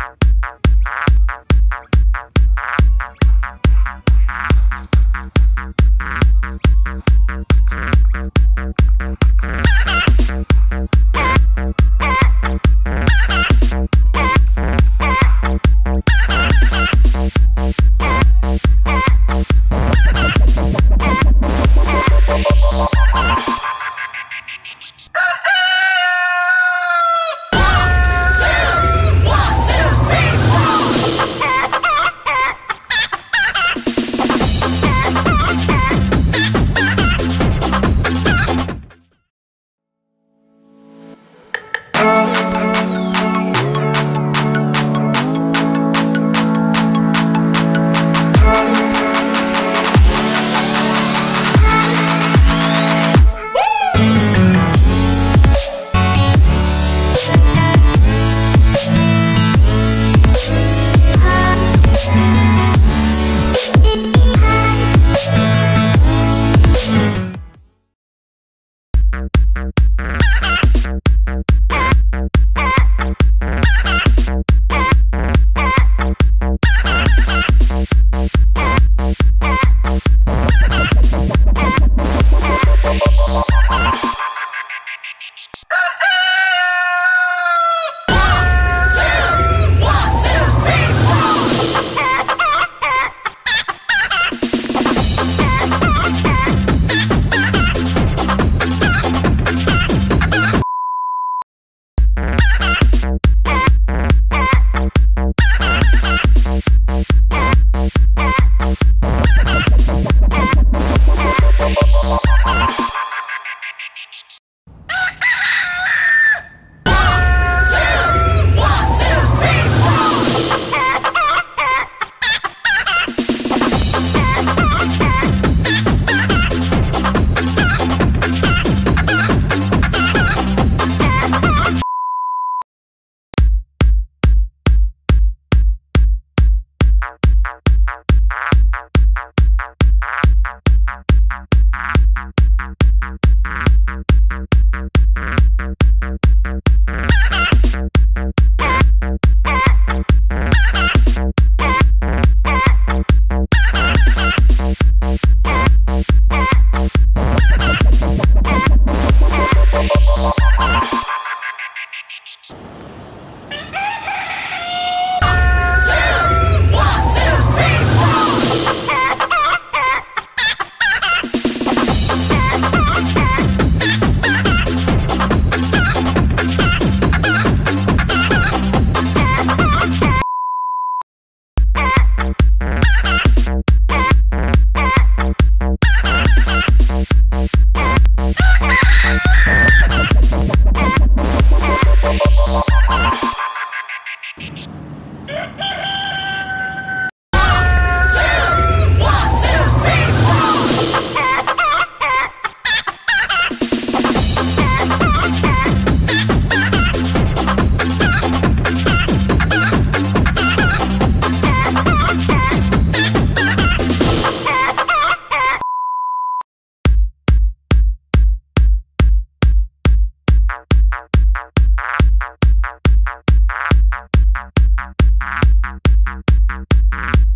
out, out, out.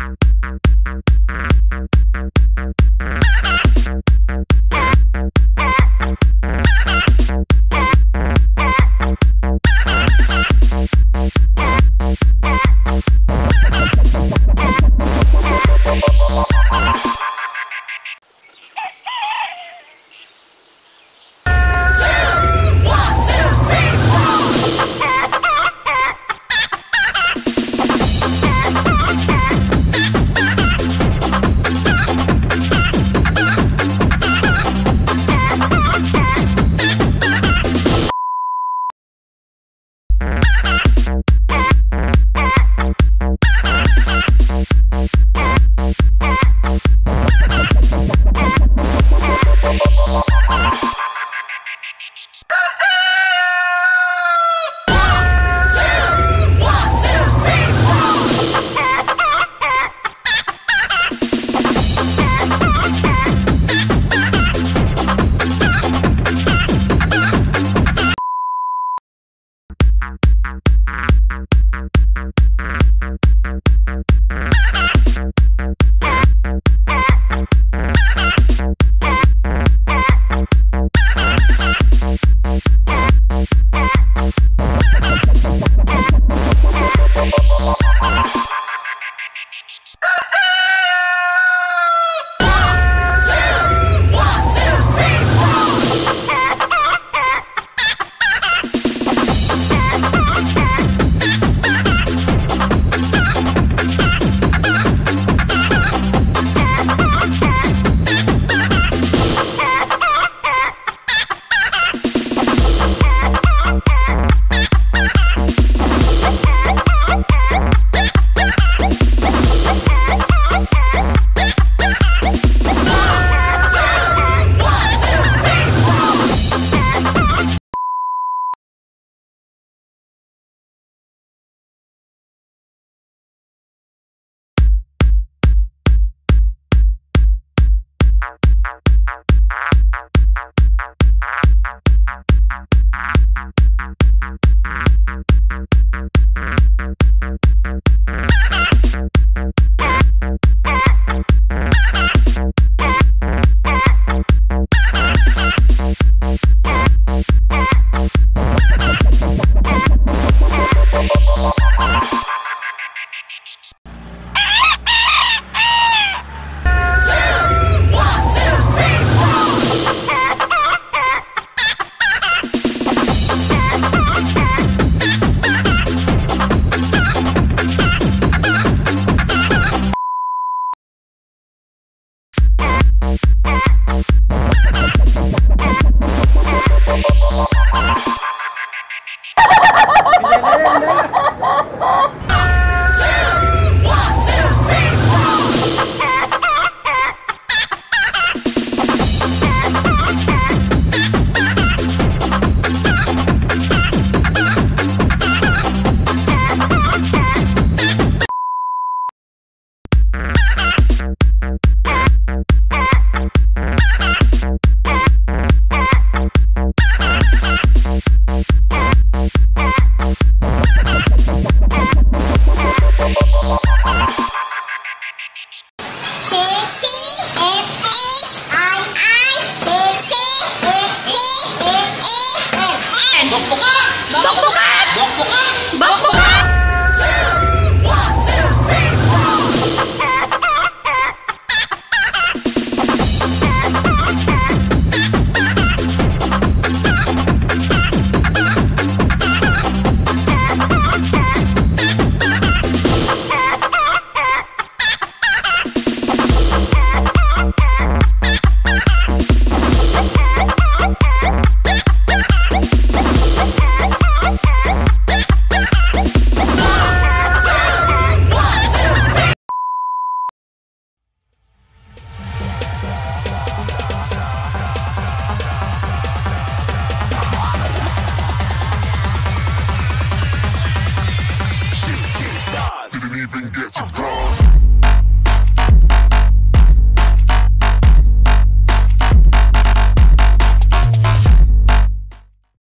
Thank you. Bokbukan!